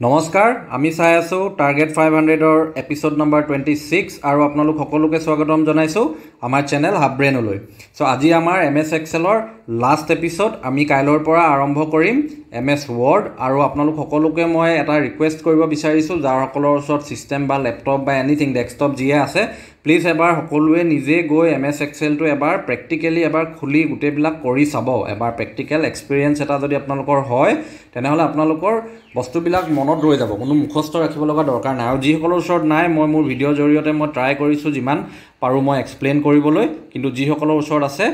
নমস্কাৰ আমি চাই আছোঁ টাৰ্গেট ফাইভ হাণ্ড্ৰেডৰ এপিছ'ড নম্বৰ টুৱেণ্টি ছিক্স আৰু আপোনালোক সকলোকে স্বাগতম জনাইছোঁ আমাৰ চেনেল হাবব্ৰেইনলৈ চ' আজি আমাৰ এম এছ এক্সেলৰ লাষ্ট এপিছ'ড আমি কাইলৈৰ পৰা আৰম্ভ কৰিম এম এছ ৱৰ্ড আৰু আপোনালোক সকলোকে মই এটা ৰিকুৱেষ্ট কৰিব বিচাৰিছোঁ যাৰসকলৰ ওচৰত ছিষ্টেম বা লেপটপ বা এনিথিং ডেস্কটপ যিয়ে আছে প্লিজ এবাৰ সকলোৱে নিজে গৈ এম এছ এক্সেলটো এবাৰ প্ৰেক্টিকেলি এবাৰ খুলি গোটেইবিলাক কৰি চাব। এবাৰ প্ৰেক্টিকেল এক্সপিৰিয়েঞ্চ এটা যদি আপোনালোকৰ হয় তেনেহ'লে আপোনালোকৰ বস্তুবিলাক মনত ৰৈ যাব। কোনো মুখস্থ ৰাখিব লগা দৰকাৰ নাই। আৰু যিসকলৰ ওচৰত নাই মই মোৰ ভিডিঅ'ৰ জৰিয়তে মই ট্ৰাই কৰিছোঁ যিমান পাৰোঁ মই এক্সপ্লেইন কৰিবলৈ কিন্তু যিসকলৰ ওচৰত আছে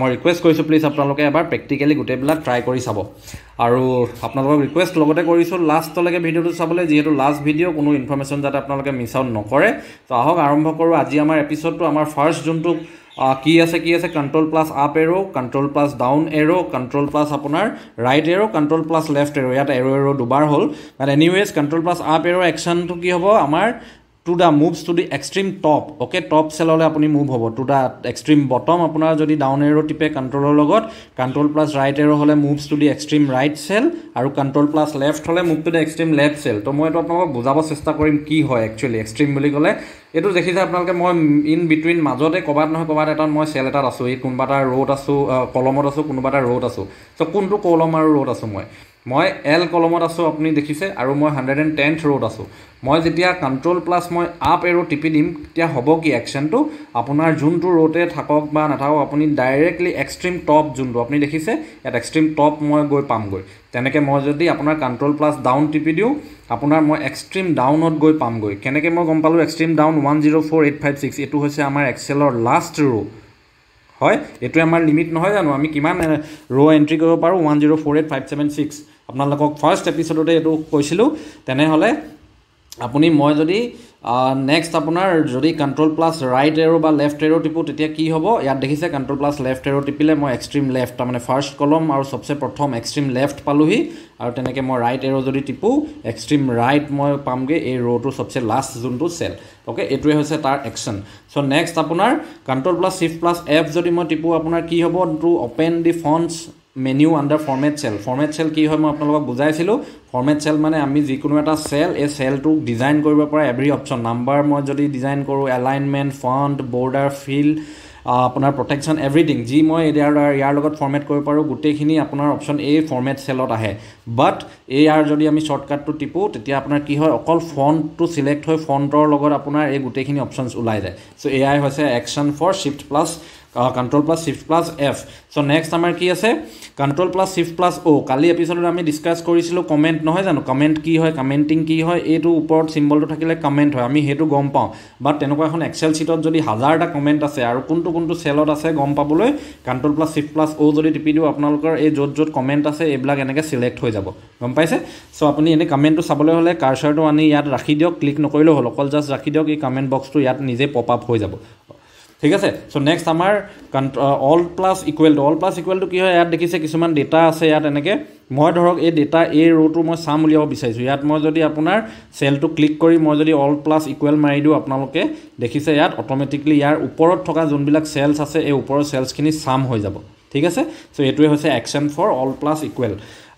মই ৰিকুৱেষ্ট কৰিছোঁ প্লিজ আপোনালোকে এবাৰ প্ৰেক্টিকেলি গোটেইবিলাক ট্ৰাই কৰি চাব। আৰু আপোনালোকক ৰিকুৱেষ্ট লগতে কৰিছোঁ লাষ্টলৈকে ভিডিঅ'টো চাবলৈ যিহেতু লাষ্ট ভিডিঅ' কোনো ইনফৰ্মেশ্যন যাতে আপোনালোকে মিছ আউট নকৰে। ত' আহক আৰম্ভ কৰোঁ আজি আমাৰ এপিছ'ডটো আমাৰ ফাৰ্ষ্ট যোনটো কি আছে কি আছে control plus up arrow' control plus down arrow' control plus আপোনাৰ right arrow' control plus left arrow' ইয়াত এৰ' এৰ' দুবাৰ হ'ল। But anyways control plus up arrow' একশ্যনটো কি হ'ব? আমাৰ to the moves to the extreme top okay top চেললৈ আপুনি move হ'ব। Two the extreme bottom আপোনাৰ যদি ডাউন এৰ' টিপে কণ্ট্ৰলৰ লগত কণ্ট্ৰল প্লাছ ৰাইট এৰ' হ'লে moves to the extreme right cell আৰু কণ্ট্ৰল প্লাছ লেফ্ট হ'লে move to the extreme left cell ত' মই এইটো আপোনালোকক বুজাব চেষ্টা কৰিম কি হয় একচুৱেলি এক্সট্ৰিম বুলি ক'লে। এইটো দেখিছে আপোনালোকে মই ইন বিটুইন মাজতে ক'ৰবাত নহয় ক'ৰবাত এটাত মই চেল এটাত আছোঁ। এই কোনোবা এটা ৰ'দ আছোঁ কলমত আছোঁ কোনোবা এটা ৰ'দ আছোঁ। চ' কোনটো কলম আৰু ৰ'দ আছোঁ মই? মই এল কলমত আছোঁ আপুনি দেখিছে আৰু মই হাণ্ড্ৰেড এণ্ড টেন্থ ৰ'ড আছোঁ। মই যেতিয়া কণ্ট্ৰল প্লাছ মই আপ এৰ' টিপি দিম তেতিয়া হ'ব কি একশ্যনটো আপোনাৰ যোনটো ৰ'ডে থাকক বা নাথাকক আপুনি ডাইৰেক্টলি এক্সট্ৰিম টপ যোনটো আপুনি দেখিছে? ইয়াত এক্সট্ৰিম টপ মই গৈ পামগৈ। তেনেকৈ মই যদি আপোনাৰ কণ্ট্ৰল প্লাছ ডাউন টিপি দিওঁ আপোনাৰ মই এক্সট্ৰিম ডাউনত গৈ পামগৈ। কেনেকৈ মই গম পালোঁ? Extreme down one zero' four eight five six এইটো হৈছে আমাৰ এক্সেলৰ লাষ্ট ৰ' হয়? এইটোৱে আমাৰ লিমিট নহয় জানো? আমি কিমান ৰ' এণ্ট্ৰি কৰিব পাৰোঁ? One zero' four eight five seven six আপোনালোকক ফাৰ্ষ্ট এপিছ'ডতে এইটো কৈছিলোঁ। তেনেহ'লে আপুনি মই যদি নেক্সট আপোনাৰ যদি কণ্ট্ৰল প্লাছ ৰাইট এৰ' বা লেফ্ট এৰ' টিপোঁ তেতিয়া কি হ'ব? ইয়াত দেখিছে কণ্ট্ৰল প্লাছ লেফ্ট এৰ' টিপিলে মই এক্সট্ৰিম লেফ্ট তাৰমানে ফাৰ্ষ্ট কলম আৰু চবচে প্ৰথম এক্সট্ৰিম লেফ্ট পালোহি। আৰু তেনেকৈ মই ৰাইট এৰ' যদি টিপোঁ এক্সট্ৰিম ৰাইট মই পামগৈ এই ৰ'টোৰ চবচে লাষ্ট যোনটো চেল অ'কে এইটোৱে হৈছে তাৰ একশ্যন চ' নেক্সট আপোনাৰ control plus shift plus F যদি মই টিপোঁ আপোনাৰ কি হ'ব? To open the fonts menu under format cell format cell কি হয় মই আপোনালোকক বুজাইছিলোঁ। ফৰ্মেট চেল মানে আমি যিকোনো এটা চেল এই চেলটোক ডিজাইন কৰিব পৰা এভৰি অপশ্যন নাম্বাৰ মই যদি ডিজাইন কৰোঁ এলাইনমেণ্ট ফণ্ট বৰ্ডাৰ ফিল আপোনাৰ প্ৰটেকশ্যন এভৰিথিং যি মই ইয়াৰ ইয়াৰ লগত ফৰ্মেট কৰিব পাৰোঁ গোটেইখিনি আপোনাৰ অপশ্যন এই ফৰ্মেট চেলত আহে। বাট ইয়াৰ যদি আমি শ্বৰ্টকাটটো টিপোঁ তেতিয়া আপোনাৰ কি হয় অকল ফণ্টটো চিলেক্ট হৈ ফণ্টৰ লগত আপোনাৰ এই গোটেইখিনি অপশ্যনছ ওলাই যায়। চ' এয়াই হৈছে action for shift plus control plus shift plus F so' next আমাৰ কি আছে? Control plus shift plus O' কালি এপিছ'ডত আমি ডিছকাছ কৰিছিলোঁ কমেণ্ট নহয় জানো? কমেণ্ট কি হয়? কমেণ্টিং কি হয়? এইটো ওপৰত চিম্বলটো থাকিলে কমেণ্ট হয়। আমি সেইটো গম পাওঁ। বাট তেনেকুৱা এখন এক্সেল ছিটত যদি হাজাৰটা কমেণ্ট আছে আৰু কোনটো কোনটো চেলত আছে গম পাবলৈ control plus shift plus O' যদি টিপি দিওঁ আপোনালোকৰ এই য'ত য'ত কমেণ্ট আছে এইবিলাক এনেকৈ চিলেক্ট হৈ যাব। গম পাইছে? চ' আপুনি এনেই কমেণ্টটো চাবলৈ হ'লে কাৰ্চাৰটো আনি ইয়াত ৰাখি দিয়ক। ক্লিক নকৰিলেও হ'ল। অকল জাষ্ট ৰাখি দিয়ক। এই কমেণ্ট বক্সটো ইয়াত নিজে পপ আপ হৈ যাব। ঠিক আছে চ' নেক্সট আমাৰ alt plus equal to alt plus equal to কি হয় ইয়াত দেখিছে কিছুমান ডেটা আছে ইয়াত এনেকৈ। মই ধৰক এই ডেটা এই ৰ'টো মই চাম উলিয়াব বিচাৰিছোঁ। ইয়াত মই যদি আপোনাৰ চেলটো ক্লিক কৰি মই যদি অল প্লাছ ইকুৱেল মাৰি দিওঁ আপোনালোকে দেখিছে ইয়াত অট'মেটিকলি ইয়াৰ ওপৰত থকা যোনবিলাক চেলছ আছে এই ওপৰৰ চেলছখিনি চাম হৈ যাব। ঠিক আছে? চ' এইটোৱে হৈছে action for alt plus equal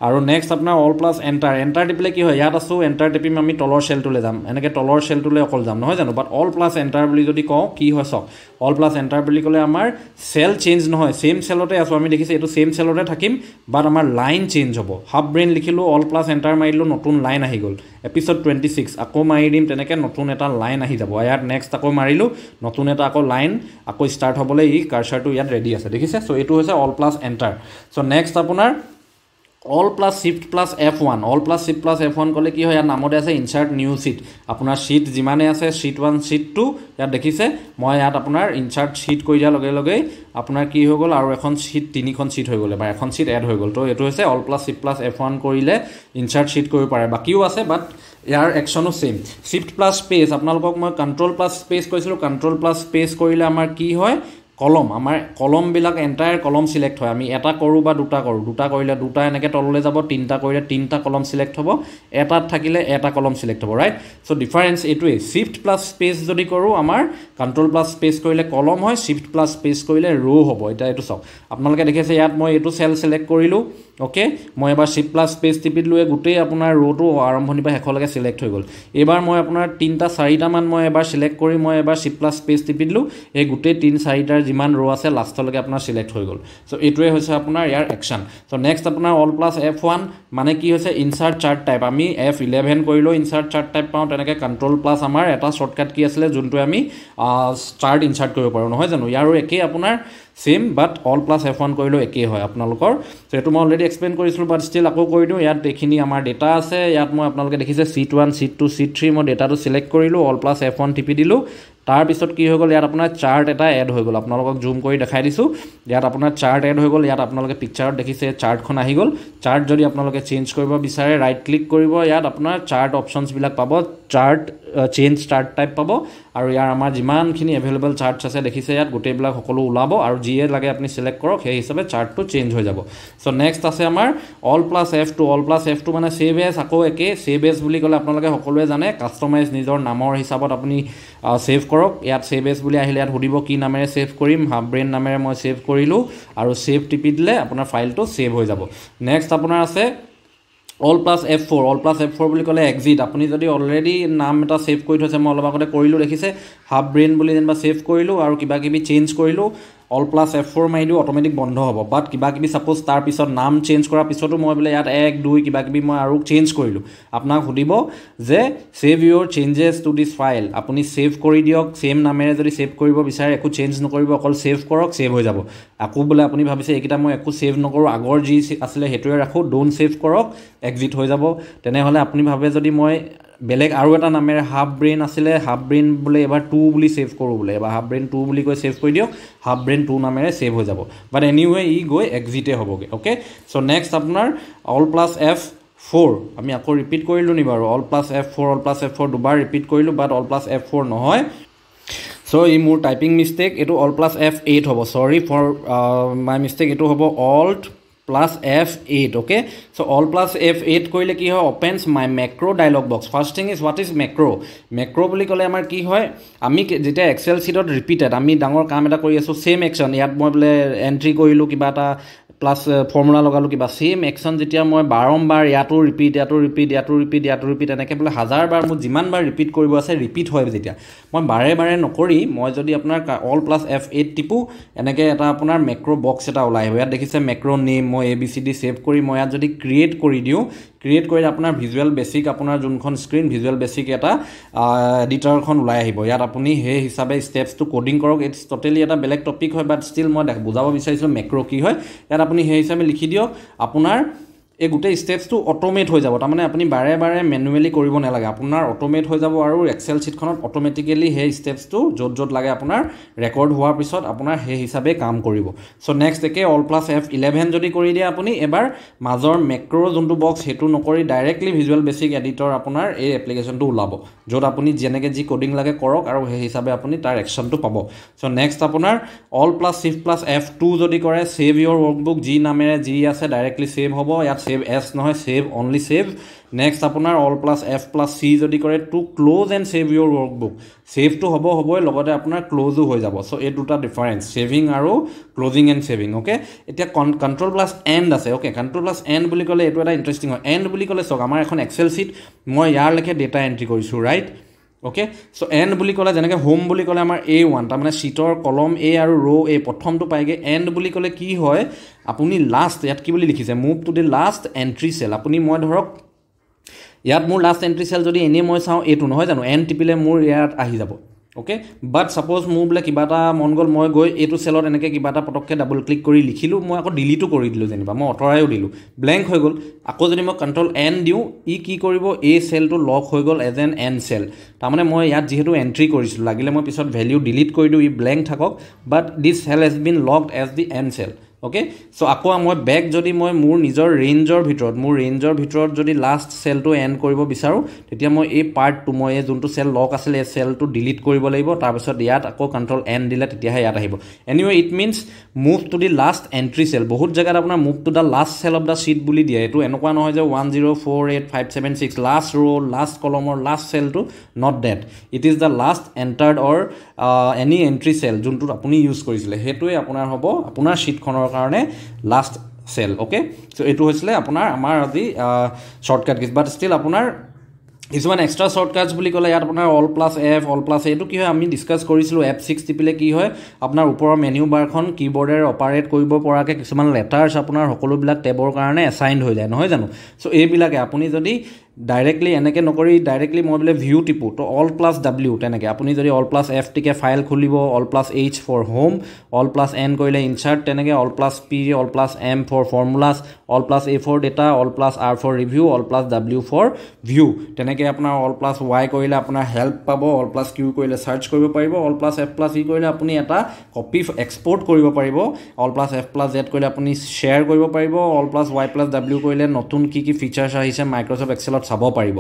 আৰু নেক্সট আপোনাৰ অল প্লাছ এণ্টাৰ এণ্টাৰ টিপিলে কি হয় ইয়াত আছোঁ এণ্টাৰ টিপিম আমি তলৰ চেলটোলৈ যাম। এনেকৈ তলৰ চেলটোলৈ অকল যাম নহয় জানো? বাট অল প্লাছ এণ্টাৰ বুলি যদি কওঁ কি হয় চাওক অল প্লাছ এণ্টাৰ বুলি ক'লে আমাৰ চেল চেঞ্জ নহয় ছেইম চেলতে আছোঁ আমি দেখিছোঁ এইটো ছেইম চেলতে থাকিম বাট আমাৰ লাইন চেঞ্জ হ'ব। হাফ ব্ৰেইন লিখিলোঁ অল প্লাছ এণ্টাৰ মাৰিলোঁ নতুন লাইন আহি গ'ল। এপিছ'ড টুৱেণ্টি ছিক্স আকৌ মাৰি দিম তেনেকৈ নতুন এটা লাইন আহি যাব। ইয়াত নেক্সট আকৌ মাৰিলোঁ নতুন এটা আকৌ লাইন আকৌ ষ্টাৰ্ট হ'বলৈ ই কাৰ্চাৰটো ইয়াত ৰেডি আছে দেখিছে? চ' এইটো হৈছে alt plus enter so' next আপোনাৰ alt plus shift plus F one alt plus shift plus F one ক'লে কি হয়? ইয়াত নামতে আছে ইনচাৰ্ট নিউ ছিট আপোনাৰ ছিট যিমানেই আছে ছিট ওৱান ছিট টু ইয়াত দেখিছে মই ইয়াত আপোনাৰ ইনচাৰ্ট ছিট কৰি দিয়াৰ লগে লগেই আপোনাৰ কি হৈ গ'ল? আৰু এখন ছিট তিনিখন ছিট হৈ গ'ল বা এখন ছিট এড হৈ গ'ল। তো এইটো হৈছে alt plus shift plus F one কৰিলে ইনচাৰ্ট ছিট কৰিব পাৰে। বাকীও আছে বাট ইয়াৰ একশ্যনো ছেইম চিফ্ট প্লাছ স্পেচ আপোনালোকক মই কণ্ট্ৰল প্লাছ স্পেচ কৈছিলোঁ। কণ্ট্ৰল প্লাছ স্পেচ কৰিলে আমাৰ কি হয়? কলম আমাৰ কলমবিলাক এণ্টায়াৰ কলম চিলেক্ট হয়। আমি এটা কৰোঁ বা দুটা কৰোঁ। দুটা কৰিলে দুটা এনেকৈ তললৈ যাব তিনিটা কৰিলে তিনিটা কলম চিলেক্ট হ'ব। এটাত থাকিলে এটা কলম চিলেক্ট হ'ব ৰাইট চ' ডিফাৰেঞ্চ এইটোৱেই। শ্বিফ্ট প্লাছ স্পেচ যদি কৰোঁ আমাৰ কণ্ট্ৰল প্লাছ স্পেচ কৰিলে কলম হয় শ্বিফ্ট প্লাছ স্পেচ কৰিলে ৰ' হ'ব। এতিয়া এইটো চাওক। আপোনালোকে দেখিছে ইয়াত মই এইটো চেল চিলেক্ট কৰিলোঁ অ'কে মই এবাৰ শ্বিফ্ট প্লাছ স্পেচ টিপি দিলোঁ গোটেই আপোনাৰ ৰ'টো আৰম্ভণিৰ পৰা শেষলৈকে চিলেক্ট হৈ গ'ল। এইবাৰ মই আপোনাৰ তিনিটা চাৰিটামান মই এবাৰ চিলেক্ট কৰি মই এবাৰ শ্বিফ্ট প্লাছ স্পেচ টিপি দিলোঁ। এই গোটেই তিনি চাৰিটাৰ যিমান ৰ' আছে লাষ্টলৈকে আপোনাৰ চিলেক্ট হৈ গ'ল। চ' এইটোৱে হৈছে আপোনাৰ ইয়াৰ একশ্যন চ' নেক্সট আপোনাৰ অল প্লাছ এফ ওৱান মানে কি হৈছে ইনচাৰ্ট চাৰ্ট টাইপ আমি এফ ইলেভেন কৰিলেও ইনচাৰ্ট চাৰ্ট টাইপ পাওঁ তেনেকৈ কণ্ট্ৰল প্লাছ আমাৰ এটা শ্বৰ্টকাট কি আছিলে যোনটোৱে আমি চাৰ্ট ইনচাৰ্ট কৰিব পাৰোঁ। নহয় জানো? ইয়াৰো একেই আপোনাৰ same but alt plus F one কৰিলেও একেই হয় আপোনালোকৰ। চ' এইটো মই অলৰেডি এক্সপ্লেইন কৰিছিলোঁ বাট ষ্টিল আকৌ কৰি দিওঁ ইয়াত এইখিনি আমাৰ ডেটা আছে। ইয়াত মই আপোনালোকে দেখিছে sheet one sheet two sheet three মই ডেটাটো চিলেক্ট কৰিলোঁ অল প্লাছ এফ ওৱান টিপি দিলোঁ। তাৰপিছত কি হৈ গ'ল ইয়াত আপোনাৰ চাৰ্ট এটা এড হৈ গ'ল। আপোনালোকক জুম কৰি দেখাই দিছোঁ। ইয়াত আপোনাৰ চাৰ্ট এড হৈ গ'ল ইয়াত আপোনালোকে পিকচাৰত দেখিছে চাৰ্টখন আহি গ'ল। চাৰ্ট যদি আপোনালোকে চেঞ্জ কৰিব বিচাৰে ৰাইট ক্লিক কৰিব ইয়াত আপোনাৰ চাৰ্ট অপশ্যনছবিলাক পাব। চাৰ্ট চেঞ্জ চাৰ্ট টাইপ পাব। আৰু ইয়াৰ আমাৰ যিমানখিনি এভেইলেবল চাৰ্টছ আছে দেখিছে ইয়াত গোটেইবিলাক সকলো ওলাব আৰু যিয়ে লাগে আপুনি চিলেক্ট কৰক সেই হিচাপে চাৰ্টটো চেঞ্জ হৈ যাব। চ' নেক্সট আছে আমাৰ alt plus F two alt plus F two মানে ছেভ এজ আকৌ একে ছেভ এজ বুলি ক'লে আপোনালোকে সকলোৱে জানে কাষ্টমাইজ নিজৰ নামৰ হিচাপত আপুনি ছেভ কৰক। ইয়াত ছেভ এজ বুলি আহিলে ইয়াত সুধিব কি নামেৰে ছেভ কৰিম হাফ ব্ৰেইন নামেৰে মই ছেভ কৰিলোঁ আৰু ছেভ টিপি দিলে আপোনাৰ ফাইলটো ছেভ হৈ যাব। নেক্সট আপোনাৰ আছে alt plus F four alt plus F four বুলি ক'লে এক্সিট আপুনি যদি অলৰেডি নাম এটা ছেভ কৰি থৈছে মই অলপ আগতে কৰিলোঁ দেখিছে হাফ ব্ৰেইন বুলি যেনিবা ছেভ কৰিলোঁ আৰু কিবা কিবি চেঞ্জ কৰিলোঁ অল প্লাছ এফ ফ'ৰ মাৰি দিওঁ অট'মেটিক বন্ধ হ'ব। বাট কিবা কিবি ছাপ'জ তাৰপিছত নাম চেঞ্জ কৰাৰ পিছতো মই বোলে ইয়াত এক দুই কিবা কিবি মই আৰু চেঞ্জ কৰিলোঁ। আপোনাক সুধিব যে save your changes to this file আপুনি ছেভ কৰি দিয়ক ছেইম নামেৰে যদি ছেভ কৰিব বিচাৰে একো চেঞ্জ নকৰিব অকল ছেভ কৰক ছেভ হৈ যাব। আকৌ বোলে আপুনি ভাবিছে এইকেইটা মই একো ছেভ নকৰোঁ আগৰ যি আছিলে সেইটোৱে ৰাখোঁ ডোণ্ট ছেভ কৰক এক্সিট হৈ যাব। তেনেহ'লে আপুনি ভাবে যদি মই বেলেগ আৰু এটা নামেৰে হাফ ব্ৰেইন আছিলে হাফ ব্ৰেইন বোলে এবাৰ টু বুলি ছেভ কৰোঁ বোলে এবাৰ হাফ ব্ৰেইন টু বুলি কৈ ছেভ কৰি দিয়ক হাফ ব্ৰেইন টু নামেৰে ছেভ হৈ যাব। বাট এনিৱে ই গৈ এক্সিটে হ'বগৈ অ'কে চ' নেক্সট আপোনাৰ অল প্লাছ এফ ফ'ৰ আমি আকৌ ৰিপিট কৰিলোঁ নি বাৰু? Alt plus F four alt plus F four দুবাৰ ৰিপিট কৰিলোঁ but alt plus F four নহয়। চ' ই মোৰ টাইপিং মিষ্টেক এইটো অল প্লাছ এফ এইট হ'ব। চৰি ফৰ মাই মিষ্টেক এইটো হ'ব alt plus F eight okay so' alt plus F eight কৰিলে কি হয়? Opens my macro' dialog box first thing is what is macro' macro' বুলি ক'লে আমাৰ কি হয়? আমি যেতিয়া এক্সেল চিটত ৰিপিটেড আমি ডাঙৰ কাম এটা কৰি আছোঁ ছেইম একশ্যন ইয়াত মই বোলে এণ্ট্ৰি কৰিলোঁ কিবা এটা প্লাছ ফৰ্মুলা লগালোঁ কিবা। ছেইম একশ্যন যেতিয়া মই বাৰম্বাৰ ইয়াতো ৰিপিট ইয়াতো ৰিপিট ইয়াতো ৰিপিট ইয়াতো ৰিপিট এনেকৈ বোলে হাজাৰবাৰ মোৰ যিমানবাৰ ৰিপিট কৰিব আছে ৰিপিট হয় যেতিয়া। মই বাৰে বাৰে নকৰি মই যদি আপোনাৰ অল প্লাছ এফ এইট টিপোঁ এনেকৈ এটা আপোনাৰ মেক্ৰ' বক্স এটা ওলাই আহিব। ইয়াত দেখিছে মেক্ৰ' নেম মই A B C D save কৰি মই ইয়াত যদি ক্ৰিয়েট কৰি দিওঁ ক্ৰিয়েট কৰিলে আপোনাৰ ভিজুৱেল বেচিক আপোনাৰ যোনখন স্ক্ৰীণ ভিজুৱেল বেচিক এটা এডিটাৰখন ওলাই আহিব। ইয়াত আপুনি সেই হিচাপে ষ্টেপছটো ক'ডিং কৰক। ইটছ ট'টেলি এটা বেলেগ টপিক হয় বাট ষ্টিল মই বুজাব বিচাৰিছোঁ মেক্ৰ' কি হয়। ইয়াত আপুনি সেই হিচাপে লিখি দিয়ক। আপোনাৰ এই গোটেই ষ্টেপছটো অট'মেট হৈ যাব। তাৰমানে আপুনি বাৰে বাৰে মেনুৱেলি কৰিব নালাগে। আপোনাৰ অট'মেট হৈ যাব আৰু এক্সেল চিটখনত অট'মেটিকেলি সেই ষ্টেপছটো য'ত য'ত লাগে আপোনাৰ ৰেকৰ্ড হোৱাৰ পিছত আপোনাৰ সেই হিচাপে কাম কৰিব। চ' নেক্সট একে অল প্লাছ এফ ইলেভেন যদি কৰি দিয়ে আপুনি এবাৰ মাজৰ মেক্ৰ' যোনটো বক্স সেইটো নকৰি ডাইৰেক্টলি ভিজুৱেল বেচিক এডিটৰ আপোনাৰ এই এপ্লিকেশ্যনটো ওলাব। য'ত আপুনি যেনেকৈ যি ক'ডিং লাগে কৰক আৰু সেই হিচাপে আপুনি তাৰ একশ্যনটো পাব। চ' নেক্সট আপোনাৰ alt plus shift plus F two যদি কৰে ছেভ ইয়ৰ ৱৰ্কবুক যি নামেৰে যি আছে ডাইৰেক্টলি ছেভ হ'ব। ইয়াত ছেভ এছ নহয় ছেভ অনলি ছেভ নেক্সট আপোনাৰ alt plus F plus C যদি কৰে to close and save your workbook ছেভটো হ'ব হ'বই লগতে আপোনাৰ ক্ল'জো হৈ যাব। চ' এই দুটা ডিফাৰেঞ্চ ছেভিং আৰু ক্ল'জিং এণ্ড ছেভিং অ'কে এতিয়া কন কণ্ট্ৰল প্লাছ এণ্ড আছে অ'কে কণ্ট্ৰল প্লাছ এণ্ড বুলি ক'লে এইটো এটা ইণ্টাৰেষ্টিং হয়। এণ্ড বুলি ক'লে চাওক আমাৰ এখন এক্সেল চিট মই ইয়াৰ লেখে ডেটা এণ্ট্ৰি কৰিছোঁ ৰাইট অ'কে চ' এণ্ড বুলি ক'লে যেনেকৈ হোম বুলি ক'লে আমাৰ এ ওৱান তাৰমানে চিটৰ কলম এ আৰু ৰ' এ প্ৰথমটো পায়গৈ এণ্ড বুলি ক'লে কি হয়? আপুনি লাষ্ট ইয়াত কি বুলি লিখিছে? Move to the last entry cell আপুনি মই ধৰক ইয়াত মোৰ লাষ্ট এণ্ট্ৰি চেল যদি এনেই মই চাওঁ এইটো নহয় জানো? এণ্ড টিপিলে মোৰ ইয়াত আহি যাব। অ'কে বাট ছাপ'জ মোৰ বোলে কিবা এটা মন গ'ল মই গৈ এইটো চেলত এনেকৈ কিবা এটা পটককৈ ডাবল ক্লিক কৰি লিখিলোঁ মই আকৌ ডিলিটো কৰি দিলোঁ যেনিবা মই আঁতৰাইও দিলোঁ। ব্লেংক হৈ গ'ল। আকৌ যদি মই কণ্ট্ৰল এন দিওঁ ই কি কৰিব? এই চেলটো লক হৈ গ'ল এজ এন এন চেল তাৰমানে মই ইয়াত যিহেতু এণ্ট্ৰি কৰিছিলোঁ লাগিলে মই পিছত ভেলিউ ডিলিট কৰি দিওঁ ই ব্লেংক থাকক। But this cell has been locked as the end cell okay so' আকৌ মই বেক যদি মই মোৰ নিজৰ ৰেঞ্জৰ ভিতৰত মোৰ ৰেঞ্জৰ ভিতৰত যদি লাষ্ট চেলটো এণ্ড কৰিব বিচাৰোঁ তেতিয়া মই এই পাৰ্টটো মই এই যোনটো চেল লক আছিলে এই চেলটো ডিলিট কৰিব লাগিব। তাৰপিছত ইয়াত আকৌ কণ্ট্ৰল এন দিলে তেতিয়াহে ইয়াত আহিব। Anyway it means move to the last entry cell বহুত জেগাত আপোনাৰ move to the last cell of the sheet বুলি দিয়ে। এইটো এনেকুৱা নহয় যে one zero' four eight five seven six last row' last কলমৰ last চেলটো not that it is the last entered or any entry cell যোনটোত আপুনি ইউজ কৰিছিলে। সেইটোৱে আপোনাৰ হ'ব আপোনাৰ ছিটখনৰ কাৰণে লাষ্ট চেল অ'কে চ' এইটো হৈছিলে আপোনাৰ আমাৰ আজি শ্বৰ্টকাট কিজ বাট ষ্টিল আপোনাৰ কিছুমান এক্সট্ৰা শ্বৰ্টকাটছ বুলি ক'লে ইয়াত আপোনাৰ alt plus F alt plus এইটো কি হয় আমি ডিছকাছ কৰিছিলোঁ এফ ছিক্স টিপিলে কি হয় আপোনাৰ ওপৰৰ মেনিউ বাৰখন কী বৰ্ডেৰে অপাৰেট কৰিব পৰাকৈ কিছুমান লেটাৰ্ছ আপোনাৰ সকলোবিলাক টেবৰ কাৰণে এছাইণ্ড হৈ যায় নহয় জানো? চ' এইবিলাকে আপুনি যদি ডাইৰেক্টলি এনেকৈ নকৰি ডাইৰেক্টলি মই বোলে ভিউ টিপোঁ তো অল প্লাছ ডাব্লিউ তেনেকৈ আপুনি যদি অল প্লাছ এফ টিকে ফাইল খুলিব alt plus H for home alt plus N কৰিলে ইনচাৰ্ট তেনেকৈ alt plus P alt plus M for formulas alt plus A for data alt plus R for review alt plus W for view তেনেকৈ আপোনাৰ all plus Y কৰিলে আপোনাৰ help পাব all plus Q কৰিলে search কৰিব পাৰিব alt plus F plus E কৰিলে আপুনি এটা কপি এক্সপৰ্ট কৰিব পাৰিব alt plus F plus Z কৰিলে আপুনি শ্বেয়াৰ কৰিব পাৰিব alt plus Y plus W কৰিলে নতুন কি কি ফিচাৰ্ছ আহিছে মাইক্ৰ'ছফ্ট এক্সেলত চাব পাৰিব।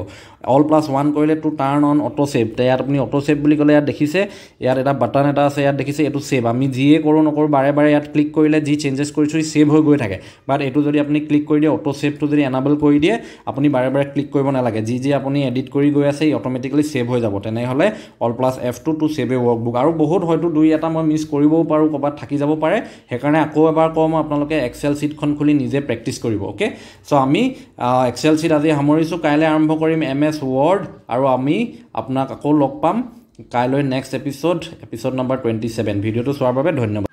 অল প্লাছ ওৱান কৰিলে to turn on auto' save ইয়াত আপুনি অটো' ছেভ বুলি ক'লে ইয়াত দেখিছে ইয়াত এটা বাটন এটা আছে ইয়াত দেখিছে এইটো ছেভ আমি যিয়ে কৰোঁ নকৰোঁ বাৰে বাৰে ইয়াত ক্লিক কৰিলে যি চেঞ্জেছ কৰিছোঁ ছেভ হৈ গৈ থাকে। বাট এইটো যদি আপুনি ক্লিক কৰি দিয়ে অটো' ছেভটো যদি এনাবল কৰি দিয়ে আপুনি বাৰে বাৰে ক্লিক কৰিব নালাগে। যি যি আপুনি এডিট কৰি গৈ আছে ই অট'মেটিকেলি ছেভ হৈ যাব। তেনেহ'লে alt plus F two to save a workbook আৰু বহুত হয়তো দুই এটা মই মিছ কৰিবও পাৰোঁ ক'ৰবাত থাকি যাব পাৰে। সেইকাৰণে আকৌ এবাৰ কওঁ মই আপোনালোকে এক্সেল ছিটখন খুলি নিজে প্ৰেক্টিচ কৰিব অ'কে চ' আমি এক্সেল ছিট আজি সামৰিছোঁ। কাইলৈ আৰম্ভ কৰিম এম এছ ৱৰ্ড আৰু আমি আপোনাক আকৌ লগ পাম কাইলৈ next episode episode number twenty seven ভিডিঅ'টো চোৱাৰ বাবে ধন্যবাদ।